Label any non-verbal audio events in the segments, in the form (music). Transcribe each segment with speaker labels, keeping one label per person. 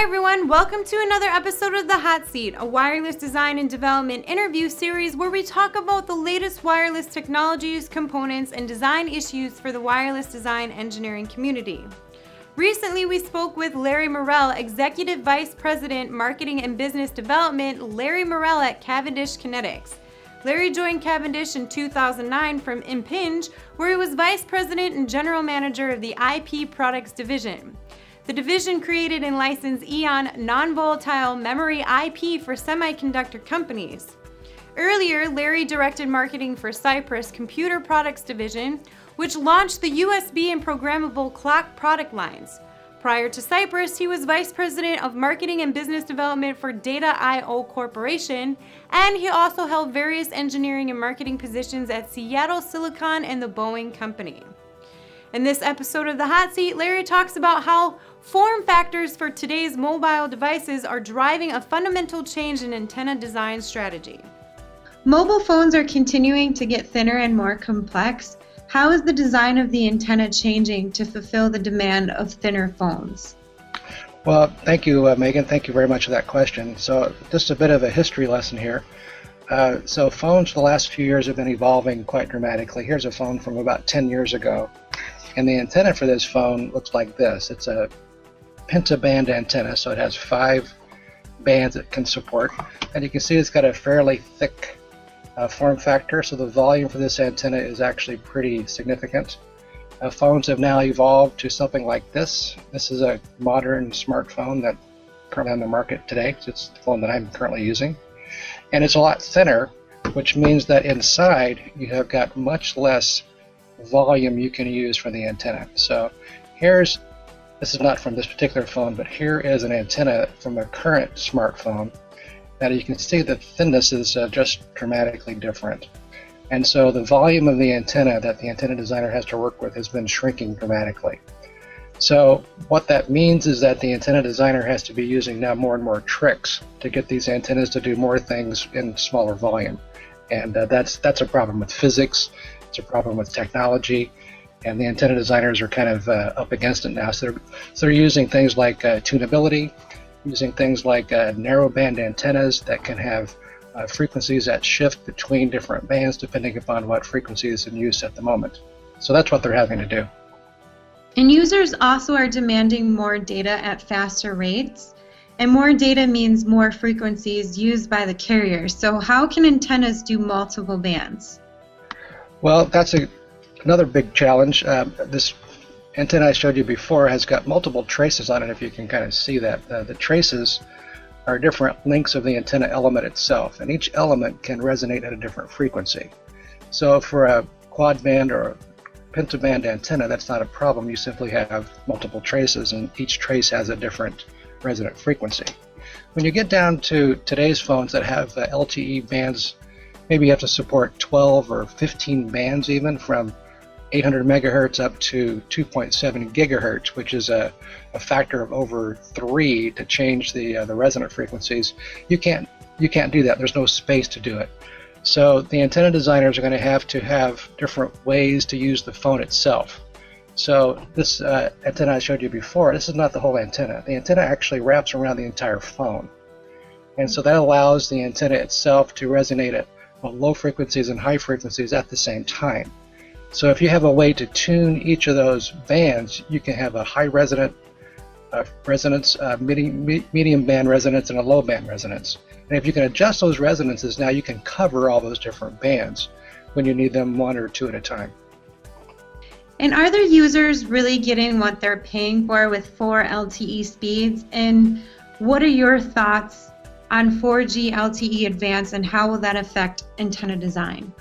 Speaker 1: Hi everyone, welcome to another episode of The Hot Seat, a wireless design and development interview series where we talk about the latest wireless technologies, components, and design issues for the wireless design engineering community. Recently, we spoke with Larry Morrell, Executive Vice President, Marketing and Business Development, Larry Morrell at Cavendish Kinetics. Larry joined Cavendish in 2009 from Impinj, where he was Vice President and General Manager of the IP Products Division. The division created and licensed AEON non-volatile memory IP for semiconductor companies. Earlier, Larry directed marketing for Cypress Computer Products Division, which launched the USB and programmable clock product lines. Prior to Cypress, he was Vice President of Marketing and Business Development for Data I.O. Corporation, and he also held various engineering and marketing positions at Seattle Silicon and the Boeing Company. In this episode of The Hot Seat, Larry talks about how Form factors for today's mobile devices are driving a fundamental change in antenna design strategy.
Speaker 2: Mobile phones are continuing to get thinner and more complex. How is the design of the antenna changing to fulfill the demand of thinner phones?
Speaker 3: Well, thank you, uh, Meaghan. Thank you very much for that question. So, just a bit of a history lesson here. Uh, so, phones for the last few years have been evolving quite dramatically. Here's a phone from about 10 years ago, and the antenna for this phone looks like this. It's a pentaband antenna, so it has five bands it can support. And you can see it's got a fairly thick uh, form factor, so the volume for this antenna is actually pretty significant. Uh, phones have now evolved to something like this. This is a modern smartphone that currently on the market today. It's the phone that I'm currently using. And it's a lot thinner, which means that inside you have got much less volume you can use for the antenna. So here's this is not from this particular phone, but here is an antenna from a current smartphone. Now you can see the thinness is uh, just dramatically different. And so the volume of the antenna that the antenna designer has to work with has been shrinking dramatically. So what that means is that the antenna designer has to be using now more and more tricks to get these antennas to do more things in smaller volume. And uh, that's, that's a problem with physics, it's a problem with technology, and the antenna designers are kind of uh, up against it now. So they're, so they're using things like uh, tunability, using things like uh, narrowband antennas that can have uh, frequencies that shift between different bands depending upon what frequency is in use at the moment. So that's what they're having to do.
Speaker 2: And users also are demanding more data at faster rates. And more data means more frequencies used by the carrier. So how can antennas do multiple bands?
Speaker 3: Well, that's a Another big challenge, uh, this antenna I showed you before has got multiple traces on it, if you can kind of see that. Uh, the traces are different links of the antenna element itself, and each element can resonate at a different frequency. So for a quad band or pentaband antenna, that's not a problem. You simply have multiple traces, and each trace has a different resonant frequency. When you get down to today's phones that have uh, LTE bands, maybe you have to support 12 or 15 bands even from 800 megahertz up to 2.7 gigahertz, which is a, a factor of over three to change the uh, the resonant frequencies. You can't you can't do that. There's no space to do it. So the antenna designers are going to have to have different ways to use the phone itself. So this uh, antenna I showed you before, this is not the whole antenna. The antenna actually wraps around the entire phone. And so that allows the antenna itself to resonate at low frequencies and high frequencies at the same time. So if you have a way to tune each of those bands, you can have a high resonant uh, resonance, uh, medium, medium band resonance, and a low band resonance. And if you can adjust those resonances, now you can cover all those different bands when you need them one or two at a time.
Speaker 2: And are their users really getting what they're paying for with 4 LTE speeds? And what are your thoughts on 4G LTE Advanced and how will that affect antenna design?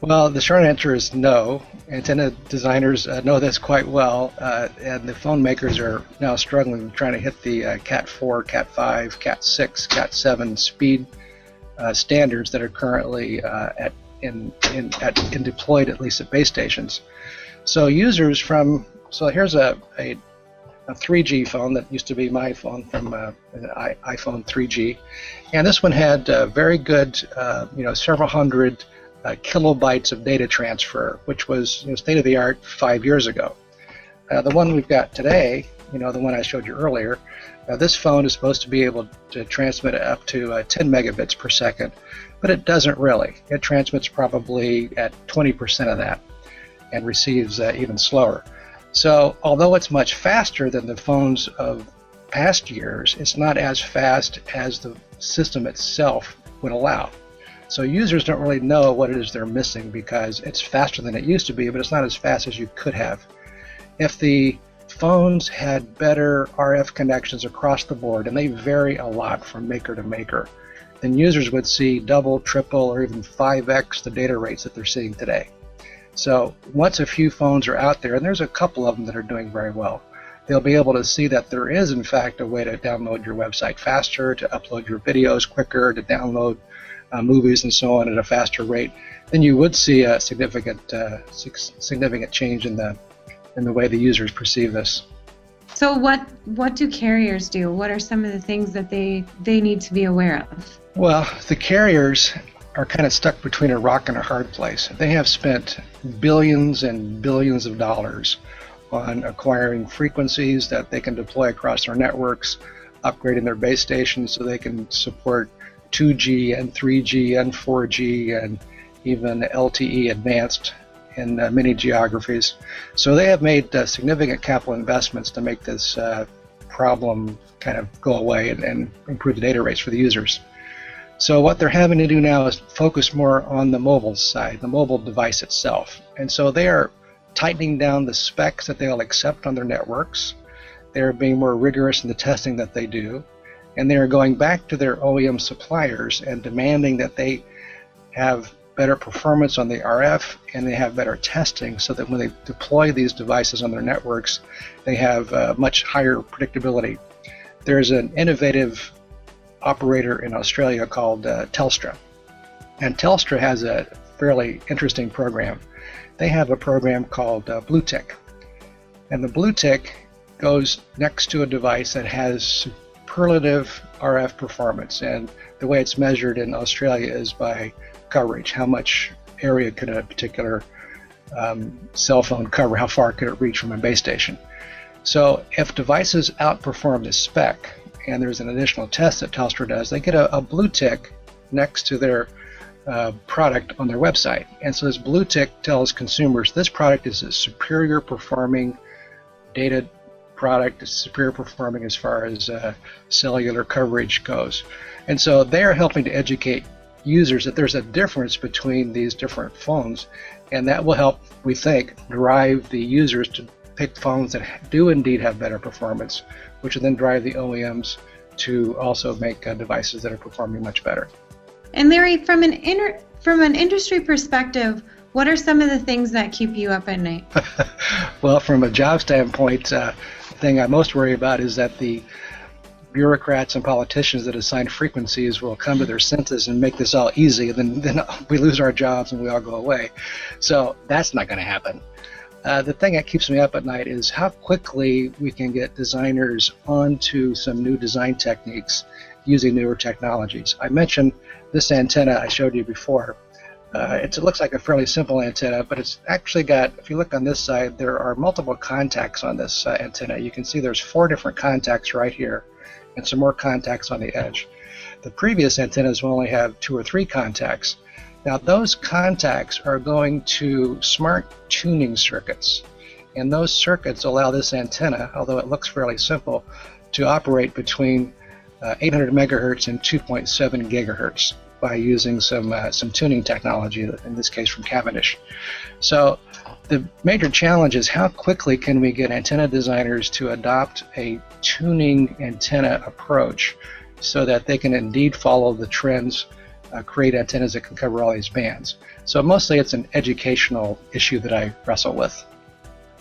Speaker 3: Well, the short answer is no. Antenna designers uh, know this quite well, uh, and the phone makers are now struggling trying to hit the uh, Cat 4, Cat 5, Cat 6, Cat 7 speed uh, standards that are currently uh, at in in, at, in deployed at least at base stations. So users from so here's a, a, a 3G phone that used to be my phone from uh, iPhone 3G, and this one had very good, you know, several hundred uh, kilobytes of data transfer, which was you know, state of the art five years ago. Uh, the one we've got today, you know, the one I showed you earlier, Now, this phone is supposed to be able to transmit up to uh, 10 megabits per second, but it doesn't really. It transmits probably at 20% of that and receives uh, even slower. So, although it's much faster than the phones of past years, it's not as fast as the system itself would allow. So, users don't really know what it is they're missing because it's faster than it used to be, but it's not as fast as you could have. If the phones had better RF connections across the board, and they vary a lot from maker to maker, then users would see double, triple, or even 5x the data rates that they're seeing today. So once a few phones are out there, and there's a couple of them that are doing very well, they'll be able to see that there is, in fact, a way to download your website faster, to upload your videos quicker, to download uh, movies and so on at a faster rate. Then you would see a significant uh, significant change in the in the way the users perceive this.
Speaker 2: So what what do carriers do? What are some of the things that they they need to be aware of?
Speaker 3: Well, the carriers are kind of stuck between a rock and a hard place. They have spent billions and billions of dollars on acquiring frequencies that they can deploy across their networks, upgrading their base stations so they can support 2G and 3G and 4G and even LTE advanced in uh, many geographies. So they have made uh, significant capital investments to make this uh, problem kind of go away and, and, improve the data rates for the users. So what they're having to do now is focus more on the mobile side, the mobile device itself. And so they are tightening down the specs that they'll accept on their networks. They're being more rigorous in the testing that they do. And they are going back to their OEM suppliers and demanding that they have better performance on the RF and they have better testing so that when they deploy these devices on their networks, they have uh, much higher predictability. There's an innovative operator in Australia called uh, Telstra. And Telstra has a fairly interesting program. They have a program called uh, BlueTick. And the BlueTick goes next to a device that has superlative RF performance. And the way it's measured in Australia is by coverage. How much area could a particular um, cell phone cover? How far could it reach from a base station? So if devices outperform the spec, and there's an additional test that Telstra does, they get a, a blue tick next to their uh, product on their website. And so this blue tick tells consumers this product is a superior performing data product, is superior performing as far as uh, cellular coverage goes. And so they are helping to educate users that there's a difference between these different phones, and that will help, we think, drive the users to pick phones that do indeed have better performance, which will then drive the OEMs to also make uh, devices that are performing much better.
Speaker 2: And Larry, from an inter- from an industry perspective, what are some of the things that keep you up at night? (laughs)
Speaker 3: well, from a job standpoint, uh, the thing I most worry about is that the bureaucrats and politicians that assign frequencies will come to their senses and make this all easy, and then, then (laughs) we lose our jobs and we all go away. So that's not going to happen. Uh, the thing that keeps me up at night is how quickly we can get designers onto some new design techniques using newer technologies. I mentioned this antenna I showed you before. Uh, it looks like a fairly simple antenna, but it's actually got, if you look on this side, there are multiple contacts on this uh, antenna. You can see there's four different contacts right here and some more contacts on the edge. The previous antennas will only have two or three contacts. Now those contacts are going to smart tuning circuits. And those circuits allow this antenna, although it looks fairly simple, to operate between uh, 800 megahertz and 2.7 gigahertz by using some uh, some tuning technology, in this case from Cavendish. So the major challenge is how quickly can we get antenna designers to adopt a tuning antenna approach so that they can indeed follow the trends, uh, create antennas that can cover all these bands. So mostly it's an educational issue that I wrestle with.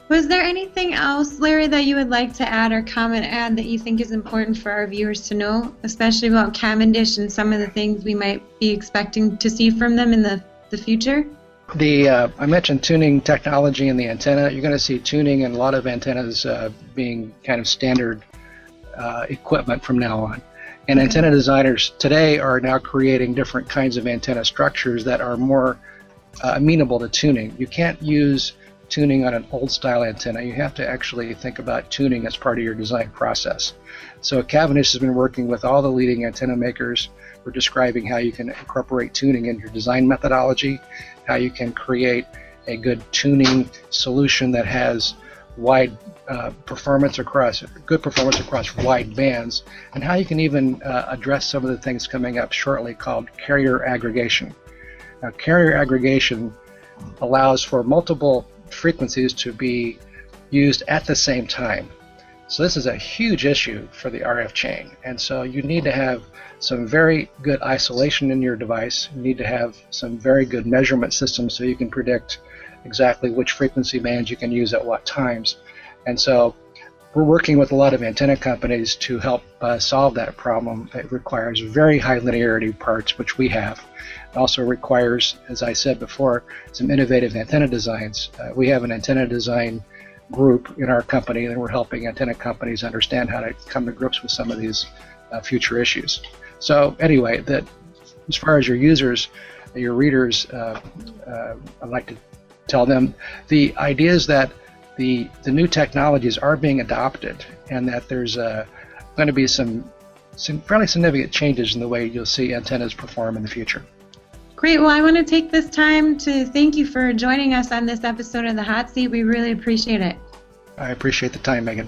Speaker 2: Was there anything else, Larry, that you would like to add or comment add that you think is important for our viewers to know, especially about Cavendish and some of the things we might be expecting to see from them in the, the future?
Speaker 3: The uh, I mentioned tuning technology in the antenna. You're going to see tuning in a lot of antennas uh, being kind of standard uh, equipment from now on. And antenna designers today are now creating different kinds of antenna structures that are more uh, amenable to tuning. You can't use tuning on an old style antenna. You have to actually think about tuning as part of your design process. So Cavendish has been working with all the leading antenna makers. We're describing how you can incorporate tuning in your design methodology, how you can create a good tuning solution that has wide uh, performance across good performance across wide bands, and how you can even uh, address some of the things coming up shortly called carrier aggregation. Now, carrier aggregation allows for multiple frequencies to be used at the same time. So this is a huge issue for the RF chain, and so you need to have some very good isolation in your device. You need to have some very good measurement systems so you can predict exactly which frequency bands you can use at what times. And so we're working with a lot of antenna companies to help uh, solve that problem. It requires very high linearity parts, which we have. It also requires, as I said before, some innovative antenna designs. Uh, we have an antenna design group in our company, and we're helping antenna companies understand how to come to grips with some of these uh, future issues. So anyway, that as far as your users, your readers, uh, uh, I'd like to tell them the idea is that the the new technologies are being adopted, and that there's uh, going to be some some fairly significant changes in the way you'll see antennas perform in the future.
Speaker 2: Great. Well, I want to take this time to thank you for joining us on this episode of the Hot Seat. We really appreciate it.
Speaker 3: I appreciate the time, Meaghan.